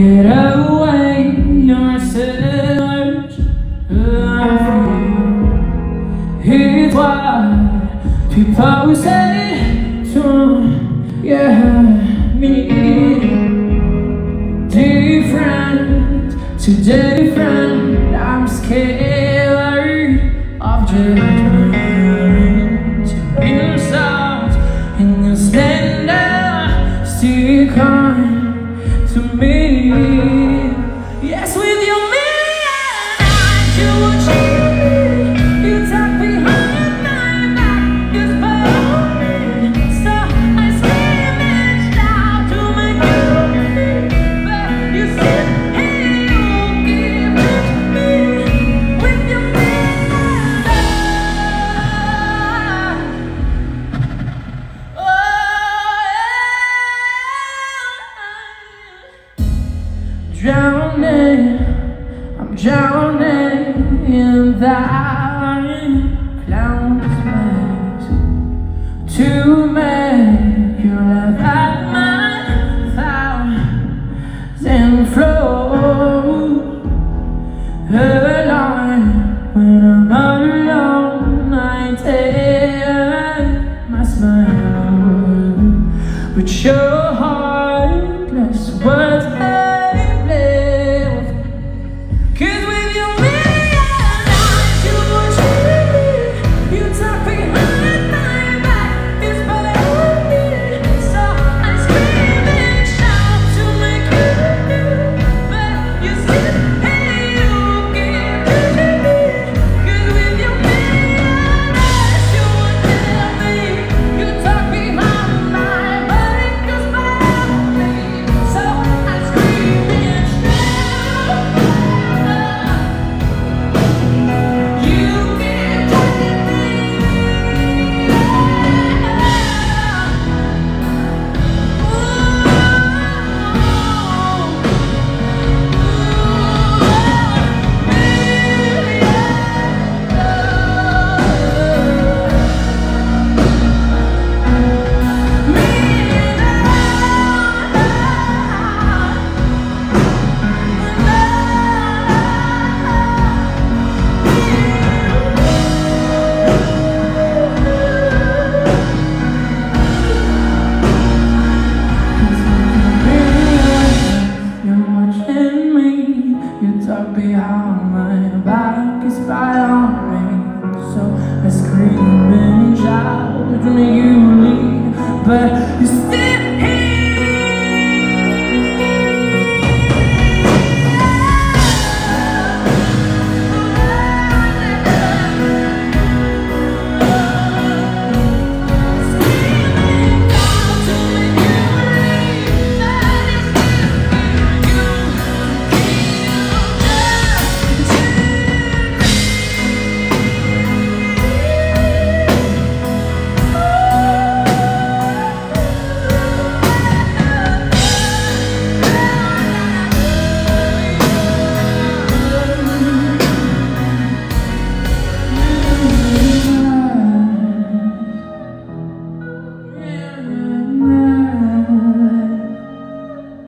Get away yourself from you It's why people say to yeah, me? Different to different I'm scared of judgment. Inner sounds in the standard Still kind to me. Yes with your Drowning, I'm drowning in that clown's maze. To make you laugh at my thousand flows. Alone when I'm alone, I take my smile, but your heartless